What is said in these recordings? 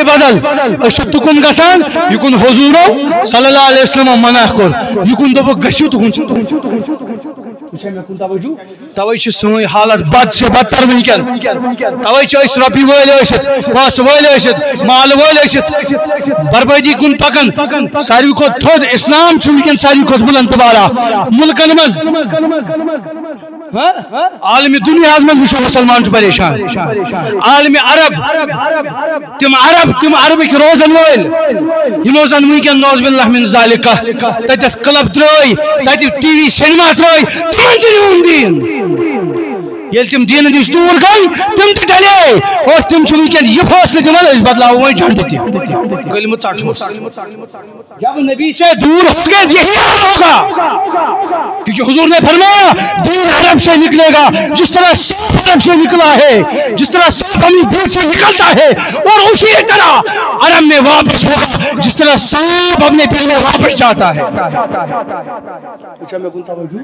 بدل. بدل تکن گسان یکن حضورو صلی اللہ علیہ وسلم منع کر. یکن دب گسیو تکن توے چھ سوی حالت بد سے بدتر ونکن توے چھ اس ربی ول مال وٲلۍ ٲسِتھ بربٲدی کُن پکان ساروی کھۄتہٕ تھوٚد اسلام چھُ ساروی کھۄتہٕ بلند تبارا. ملکن منٛز عالمی دنیا من وچھو مسلمان چھُ پریشان. عالمی عرب. تم عرب، تم عربک روزن وٲلۍ یمو زن ونکٮ۪ن نوز باللہ من ذالکہ. تتٮ۪تھ کلب ترٲے تتہِ ٹی وی سینما ترٲے تمن تہِ نیوٗن دیٖن؟ یل تم دین نش دور گئی تم تہ ڈلے. اور تم چھ ونکن یہ فیصلہ دمان اس بدلاو وہیں جھنڈ تہ کلمہ ژٹ جب نبی سے دور ہو گئے، یہی حال ہوگا. کیونکہ حضور نے فرمایا، دین عرب سے نکلے گا۔ جس طرح سانپ عرب سے نکلا ہے، جس طرح سانپ ہمیں دل سے نکلتا ہے، اور اسی طرح عرب میں واپس ہوگا۔ جس طرح سانپ اپنے دل میں واپس جاتا ہے۔ اچھا میں کن توجہ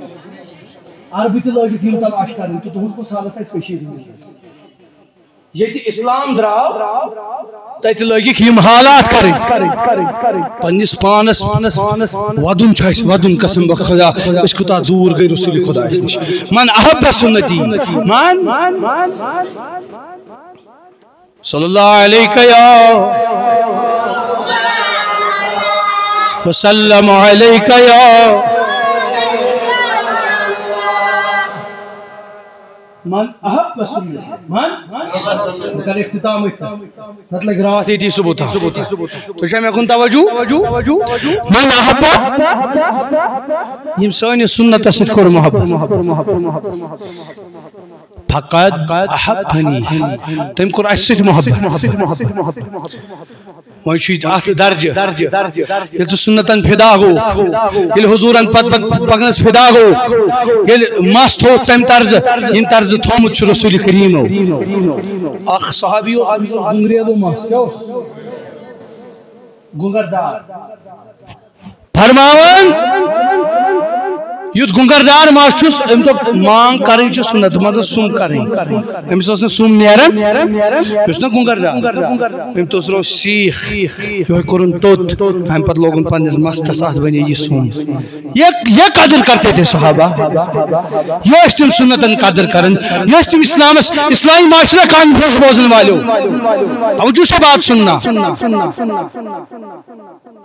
عربی تہ لوجک یم تلاش کرن تو تہذ کس حالت اس کشیر یہ اسلام دراو تت لگک یم حالات کرن پنس پانس، ودن چھ اس ودن قسم بخدا اس کوتا دور گئی رسول خدا اس نش۔ من احب سنتی، من؟ صلی اللہ علیہ یا وسلم علیک یا من احب سنتی من؟ کر اختتام نت لگ رات ایتی تو شاہ میں کن توجہ؟ من احب؟ یم سانی سنت ست کر محبت۔ فقد احبنی تم کر اس ست محبت. وہی چیز ات درجہ یل تو سنتن فدا گو یل حضورن پت پکنس فدا گو یل مست ہو. تم طرز یم طرز. تھومت چھ رسول کریم اخ صحابی گنگریلو مست گنگردار. فرماون یت گنگردار ماس چھس ام تو مانگ کریں چھ سنت مز سم کریں امس اس سم نیرن یس نہ گنگردار۔ ام تو سرو سیخ یہ کرن توت، ہم پت لوگن پنس مستس ات بنی جی یہ سم یہ یہ قدر کرتے تھے صحابہ۔ یہ اس تم سنتن قدر کرن۔ یہ اس تم اسلام اسلامی معاشرہ کانفرنس بوزن والو۔ توجہ سے بات سننا۔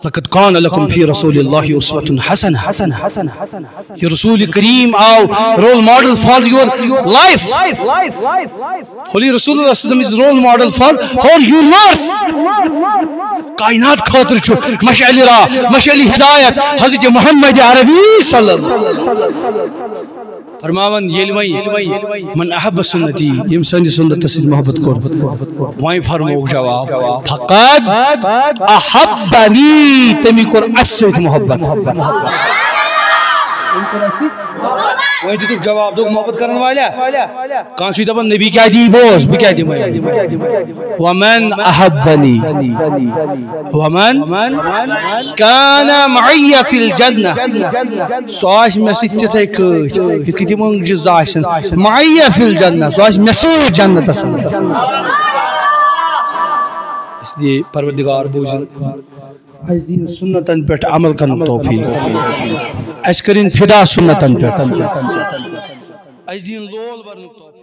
لقد کان لکم فی رسول اللہ أسوة حسن حسن حسن حسن یہ رسول کریم are role model for your life holy رسول اللہ صلی اللہ علیہ وسلم is role model for whole universe کائنات خاطر چھو، مشعل را مشعل ہدایت، حضرت محمد عربی صلی اللہ علیہ وسلم. فرماون یلوی من احب سنتی، یم سنی سنت سے محبت کر. وہیں فرمو جواب، فقد احبنی، تمی کر اسد محبت. وہیں دیتک جواب دو محبت کرنے والا کان سی دبن نبی کیا دی بوس بھی کیا دی ومن احبنی ومن کان معی فی الجنہ سواش میں ستت ہے کچھ یہ کتی منگ جزاشن معی فی الجنہ سواش میں سور جنت اصل۔ اس لیے پروردگار بوزن اس دین سنتن پیٹھ عمل کرن توفیق۔ اس کرن فدا سنتن پیٹھ اس دین لول برن توفیق